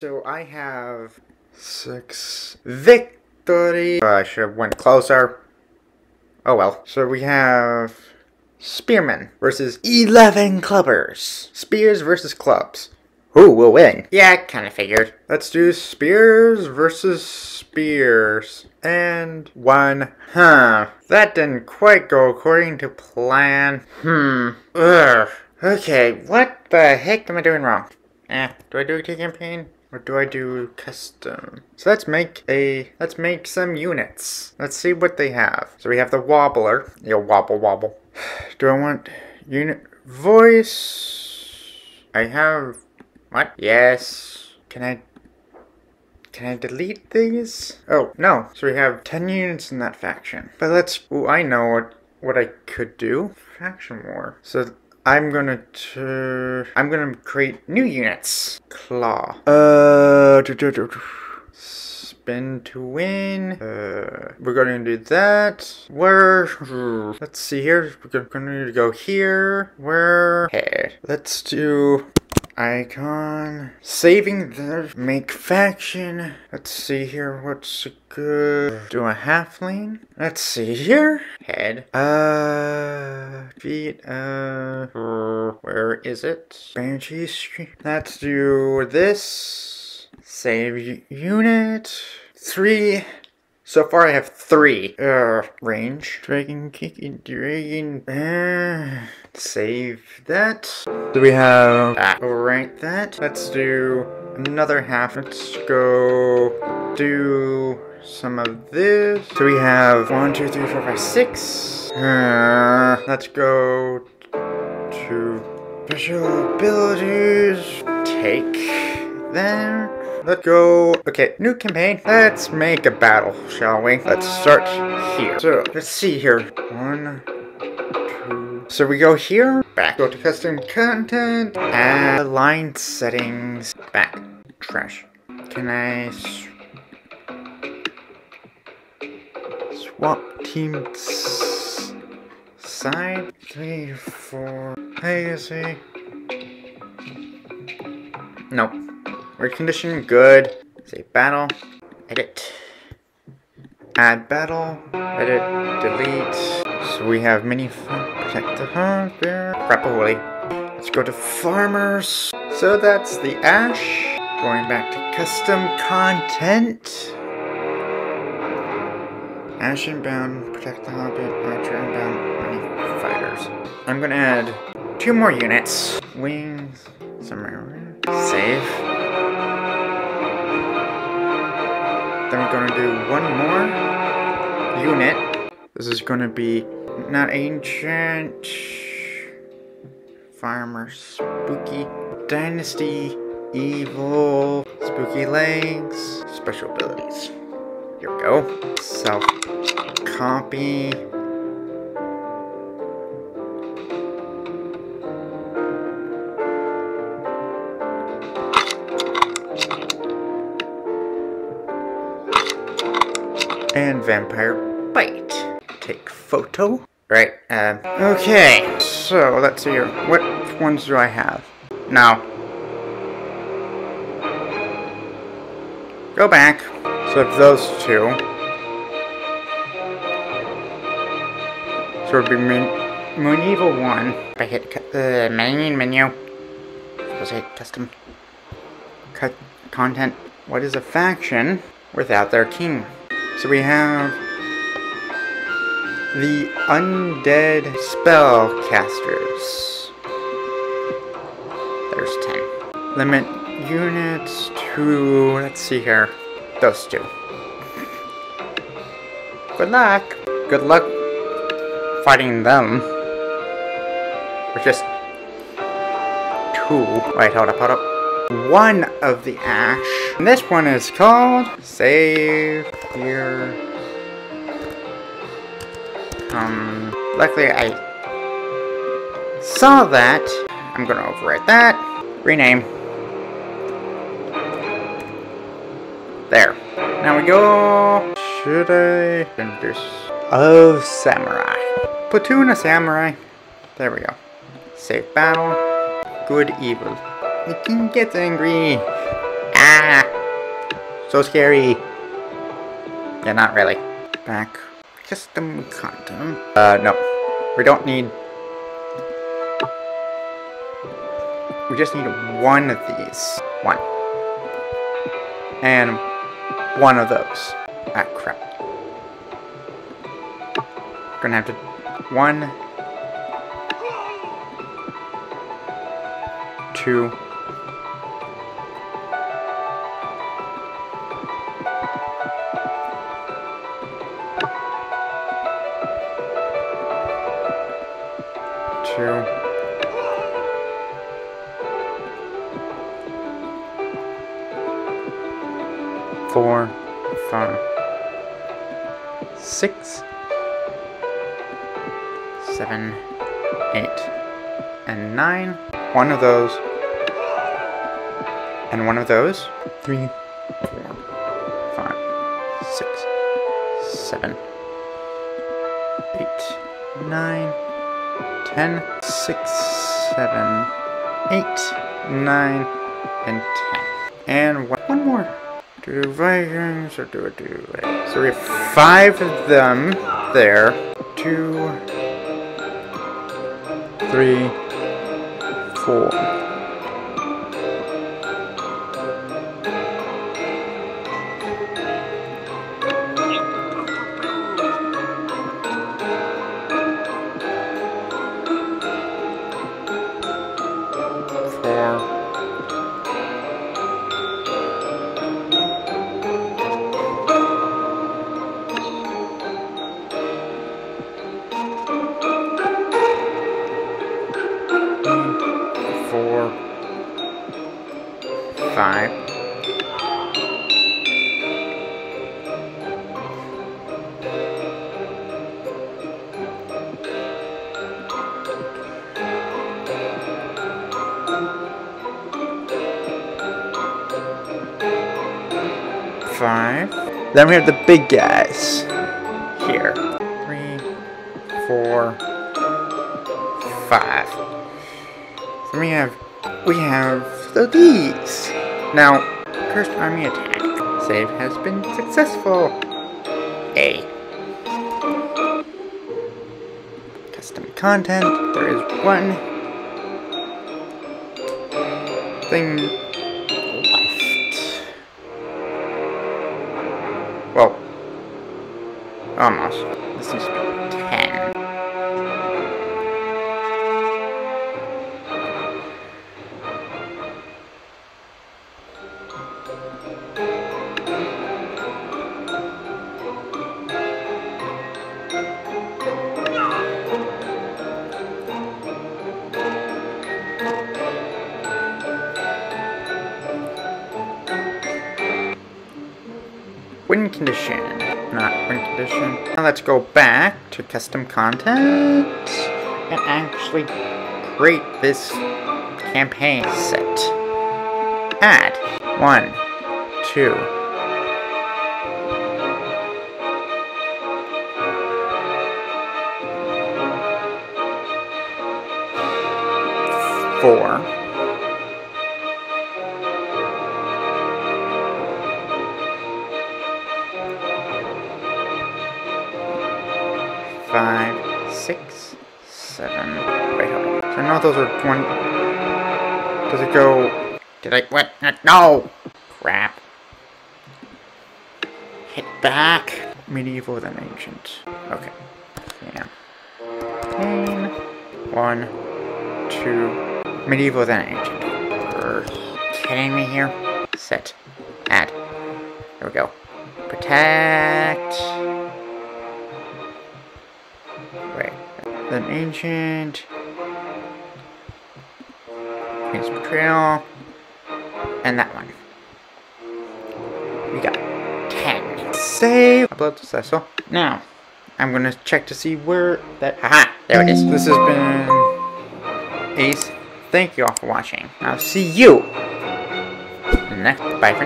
So I have six victory. Uh, I should have went closer. Oh well. So we have Spearmen versus 11 clubbers. Spears versus clubs. Who will win? Yeah, kinda figured. Let's do Spears versus Spears. And one. Huh. That didn't quite go according to plan. Hmm. Ugh. Okay, what the heck am I doing wrong? Eh, do I do a T campaign? Or do I do custom? So let's make a, let's make some units. Let's see what they have. So we have the wobbler. Yeah, wobble wobble. Do I want unit voice? I have, what? Yes. Can I, can I delete these? Oh, no. So we have 10 units in that faction. But let's, oh, I know what, what I could do. Faction war. So I'm gonna I'm gonna create new units. Claw. Uh, spin to win. Uh, we're gonna do that. Where? Let's see here. We're gonna need to go here. Where? Hey. Let's do icon. Saving the make faction. Let's see here what's good. Do a half halfling. Let's see here. Head. Uh feet. Uh where is it? Banshee. Let's do this. Save unit. Three so far I have three. Uh, range. Dragon kick, and dragon. Uh, save that. Do we have... Ah, rank that. Let's do another half. Let's go do some of this. So we have one, two, three, four, five, six. Uh, let's go to special abilities. Take them. Let's go. Okay, new campaign. Let's make a battle, shall we? Let's start here. So, let's see here. One, two. So we go here, back. Go to custom content, add line settings, back. Trash. Can I swap teams side? Three, four. Legacy. Nope. Word condition, good. Say battle, edit. Add battle, edit, delete. So we have mini protect the home, Rapaholi. Oh, Let's go to farmers. So that's the ash. Going back to custom content. Ash inbound, protect the hobbit, archer inbound, mini fighters. I'm gonna add two more units. Wings, summer, save. Then we're gonna do one more unit. This is gonna be not ancient, farmer, spooky, dynasty, evil, spooky legs, special abilities. Here we go. Self copy. Vampire Bite. Take photo. Right, um, okay. So, let's see here. What ones do I have? Now. Go back. So, those two. So, it'd be Moon, Evil 1. If I hit the uh, main menu. It custom? Cut content. What is a faction without their king? So we have the undead spellcasters. There's 10. Limit units to, let's see here, those two. Good luck. Good luck fighting them. We're just two. Wait, hold up, hold up one of the ash. And this one is called Save Here. Um, luckily I saw that. I'm gonna overwrite that. Rename. There. Now we go. Should I introduce of samurai? Platoon of samurai. There we go. Save battle. Good evil. The king gets angry. Ah! So scary. Yeah, not really. Back. Custom content. Uh, no. We don't need... We just need one of these. One. And one of those. Ah, crap. Gonna have to... One... Two... two. Four, five, six, seven, eight, and nine. One of those, and one of those. Three, four, five, six, seven, eight, nine. 10, 6, 7, 8, 9, and 10. And one more. Do Vikings or do it do it? So we have five of them there. Two, three, four. Four. Five. Then we have the big guys. Here. Three, four, five. Then we have we have the these. Now, cursed army attack. Save has been successful. A. Custom content. There is one thing almost. This needs to be ten. Win condition. Not win condition. Now let's go back to custom content and actually create this campaign set. Add. One. Two. Five, six, seven. Wait, hold on. So I know those are one. Does it go? Did I? What? Uh, no! Crap. Hit back. Medieval then ancient. Okay. Yeah. Ten. One. Two. Medieval then ancient. Are kidding me here? Set. Add. There we go. Protect. Then ancient. King's Betrayal. And that one. We got 10. Save. Upload Cecil. Now, I'm gonna check to see where that. Haha! There it is. This has been Ace. Thank you all for watching. I'll see you next. Bye for